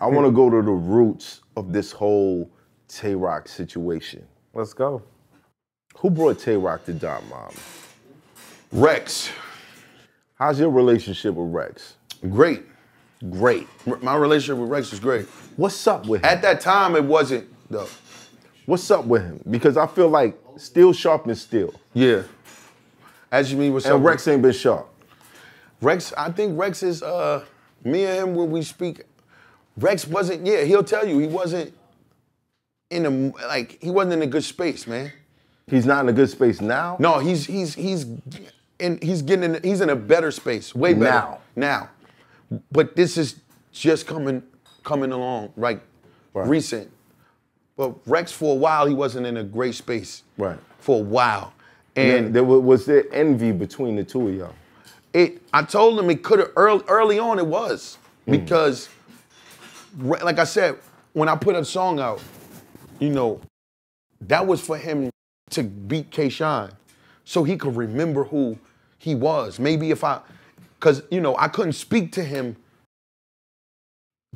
I want to go to the roots of this whole Tay Roc situation. Let's go. Who brought Tay Roc to Dot Mob? Rex, How's your relationship with Rex? great. Great. R- My relationship with Rex is great. What's up with him? At that time, it wasn't though. What's up with him? Because I feel like steel sharpens steel. Yeah. As you mean, what's And up? Rex ain't been sharp. Rex, I think Rex is uh me and him when we speak. Rex wasn't. Yeah, he'll tell you he wasn't in a like he wasn't in a good space, man. He's not in a good space now. No, he's he's he's and he's getting in, he's in a better space, way better Now. Now, but this is just coming coming along, right? Right. Recent. But Rex for a while he wasn't in a great space. Right. For a while, And and there wa- was there envy between the two of y'all. it I told him it could have early early on it was hmm. because re- like I said when I put a song out, you know, that was for him to beat K Shine so he could remember who he was. Maybe if I cuz you know, I couldn't speak to him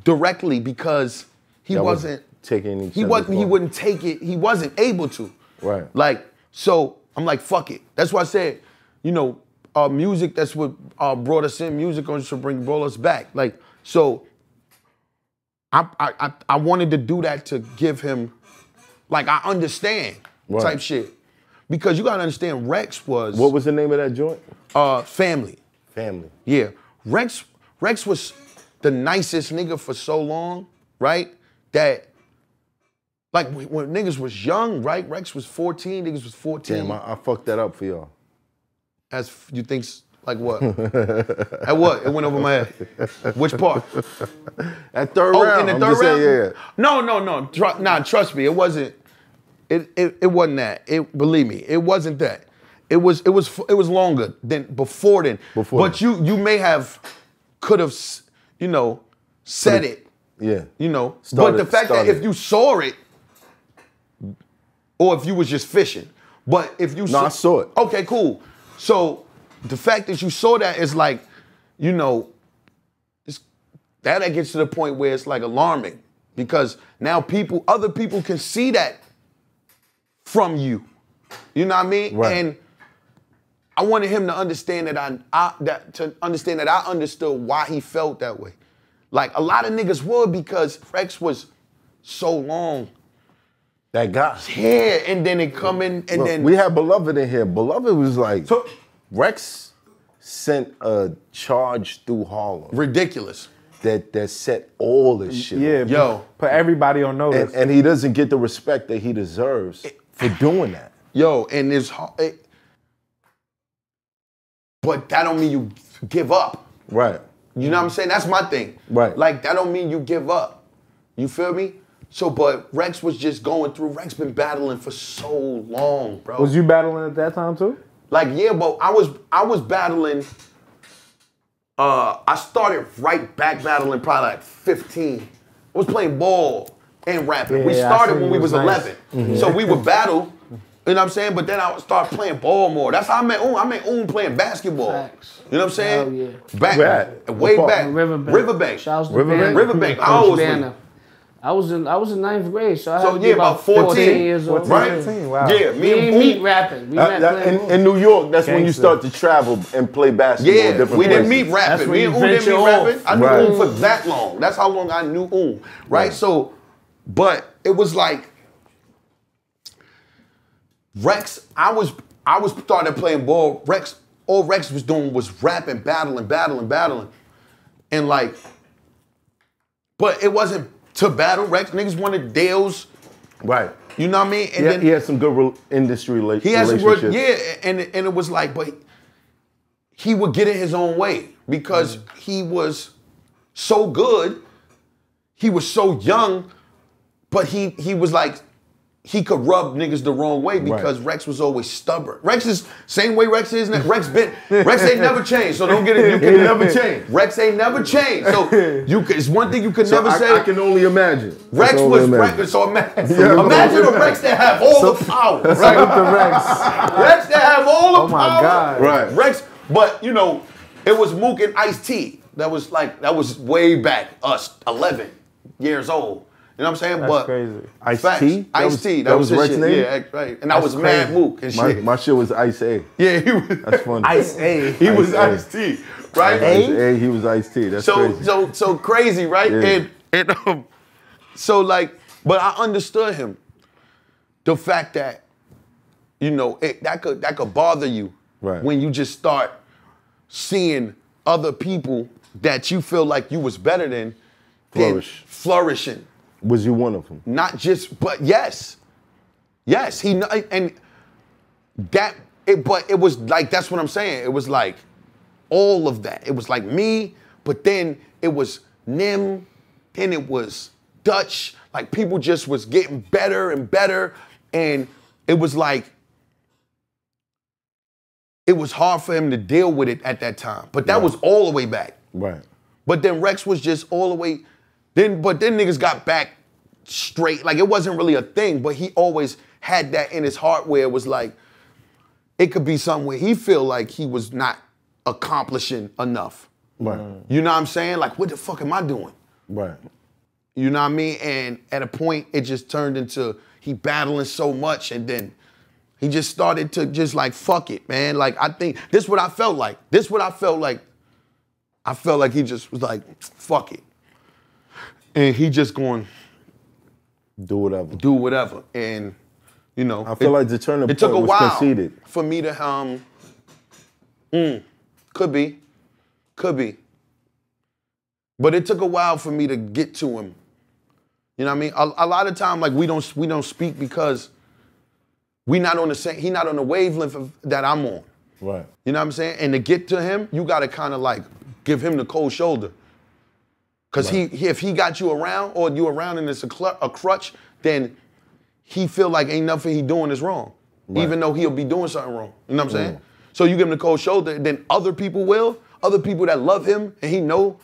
directly because he Y'all wasn't taking he wasn't he wouldn't take it he wasn't able to. Right. like so i'm like fuck it. That's why i said you know uh, music that's what uh, brought us in. Music on to bring brought us back. Like so I, I I wanted to do that to give him like i understand Right. type shit because you gotta understand rex was What was the name of that joint? uh family Family. yeah. Rex Rex was the nicest nigga for so long, right? That like when niggas was young, right? Rex was 14, niggas was 14. Damn, I, I fucked that up for y'all. As you think like what? At what? It went over my head. Which part? At third Oh, round. in the I'm third just round? saying, yeah. No, no, no. Tru- nah, trust me, it wasn't. It, it it wasn't that. It believe me, it wasn't that. It was it was it was longer than before then. Before but you you may have could have you know said Could've- it. Yeah. You know, Started- but the fact that if you saw it, or if you was just fishing, but if you No, I saw it. Okay, cool. So the fact that you saw that is like, you know, it's, that that gets to the point where it's like alarming because now people, other people can see that from you. You know what I mean? Right. And I wanted him to understand that I, I that to understand that I understood why he felt that way. Like a lot of niggas would because Rex was so long That guy. here and then it come in and Look, then we had Beloved in here. Beloved was like, So- Rex sent a charge through Harlem ridiculous. that that set all this shit. Yeah, up. Yo. put, put everybody on notice. And, and he doesn't get the respect that he deserves for doing that. Yo, and it's har- it, but that don't mean you give up. Right. You know what I'm saying? That's my thing. Right. Like that don't mean you give up. You feel me? So, but Rex was just going through. Rex been battling for so long, bro. was you battling at that time too? Like, yeah, but I was I was battling. Uh, I started right back battling probably like 15. I was playing ball and rapping. we Yeah, I started when we was was nice. 11, so we would battle. You know what I'm saying? But then I would start playing ball more. That's how I met Oom. I met Oom playing basketball. Facts. You know what I'm saying? Hell yeah. Back, Where way What back. Riverbank. Riverbank. Shouts to Riverbank? Riverbank. I Coach always Banner. was- I was in I was in ninth grade, so I So, had yeah, about 14. years old. Right? 14, wow. Yeah, We me didn't and meet Oom. rapping. We That- met that- playing in, in New York, that's when you start to travel and play basketball. Yeah, different we didn't meet rapping. That's Me and Oom didn't meet off. rapping. I knew Right. Oom for that long. That's how long I knew Oom. Right? Right. So, but it was like Rex. I was I was started playing ball. Rex, all Rex was doing was rapping, battling, battling, battling, and like, but it wasn't to battle. Rex niggas wanted deals. Right. You know what I mean? And Yeah, then he had some good re- industry rela- he has some work, relationships. yeah, and and it was like, but he would get in his own way because mm-hmm. he was so good. He was so young, but he he was like he could rub niggas the wrong way because Rex was always stubborn. Rex is same way Rex is. now. Rex been Rex ain't never changed. So don't get it. You can never changed. Rex ain't never changed. So you can, it's one thing you could So never I, say. I can only imagine. Rex only was imagine. Rex, so imagine, Yeah, imagine a. Rex that have all the power, right? the Rex. Rex that have all the power. Oh my power. God. Right. Rex, but you know, it was Mook and Ice T. That was like that was way back us eleven. years old. You know what I'm saying? That's but crazy. Ice facts. T? That Ice was- T. That, that was, was his Rex's shit. name? Yeah, right. And that That's was Mad. Mook and My, shit. my shit was Ice A. yeah, he was. That's funny. Ice A. He was Ice Ice T, right? Ice A, he was Ice T. That's so crazy. so so crazy, right? Yeah. And and um, so like, but I understood him. The fact that, you know, it, that could that could bother you Right. when you just start seeing other people that you feel like you was better than, than Flourish. flourishing. Was you one of them? Not just, but yes, yes. He and that. It, but it was like that's what I'm saying. It was like all of that. It was like me, but then it was Nim, then it was Dutch. Like people just was getting better and better, and it was like it was hard for him to deal with it at that time. But that was all the way back. Right. But then Rex was just all the way. Then, but then niggas got back straight. Like it wasn't really a thing, but he always had that in his heart where it was like, it could be something where he feel like he was not accomplishing enough. Right. Mm. You know what I'm saying? Like, what the fuck am I doing? Right. You know what I mean? And at a point, it just turned into he battling so much, and then he just started to just like fuck it, man. Like I think this what I felt like. This what I felt like. I felt like he just was like, fuck it, and he just going Do whatever. do whatever, and you know. I feel like the turning it took a while conceded. for me to um. mm, could be, could be. But it took a while for me to get to him. You know what I mean? A, a lot of time, like we don't we don't speak because we not on the same. He not on the wavelength of, that I'm on. Right. You know what I'm saying? And to get to him, you got to kind of like give him the cold shoulder. Cause he, he if he got you around or you around and it's a, cl- a crutch, then he feel like ain't nothing he doing is wrong, even though he'll be doing something wrong. You know what I'm saying? Mm. So you give him the cold shoulder, then other people will, other people that love him and he know,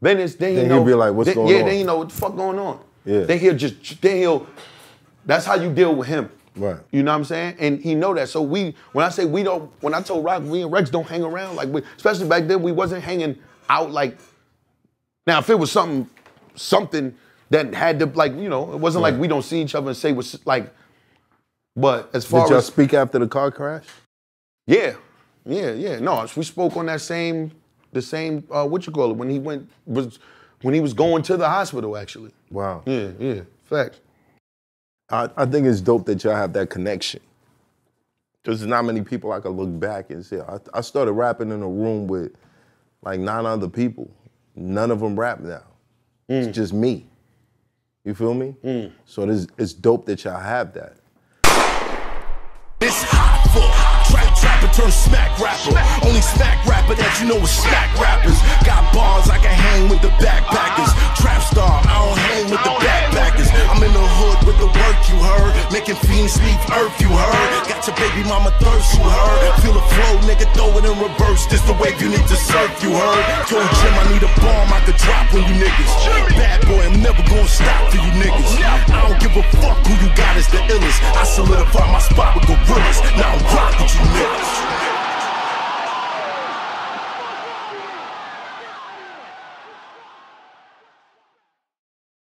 then it's then he Then know. he'll be like, "What's then- going yeah, on?" Yeah, then you know what the fuck going on. Yeah. Then he'll just then he'll. That's how you deal with him. Right. You know what I'm saying? And he know that. So we, when I say we don't, when I told Roc, we and Rex don't hang around like we, especially back then, we wasn't hanging out like. Now, if it was something, something that had to like, you know, it wasn't like we don't see each other and say what's like. But as far as- Did y'all as speak after the car crash? yeah, yeah, yeah. No, we spoke on that same, the same, uh, what you call it, when he went was, when he was going to the hospital actually. Wow. Yeah, yeah, facts. I, I think it's dope that y'all have that connection. There's not many people I could look back and say. I, I started rapping in a room with like nine other people. None of them rap now. It's mm. just me. You feel me? Mm. So it is, it's dope that y'all have that. It's hot for trap trapper turn smack rapper. Only smack rapper that you know is smack rappers. Got bars I can hang with the backpackers. Trap star, I don't hang with the backpackers. I'm in the hood with the work you heard. Making fiends leave earth you heard. Got your baby mama thirst you heard. Wave you need to surf you heard. Told Jim I need a bomb I could drop on you niggas. Bad boy, I'm never gonna stop for you niggas. I don't give a fuck who you got as the illest. I solidify my spot with gorillas. Now I'm rock with you niggas.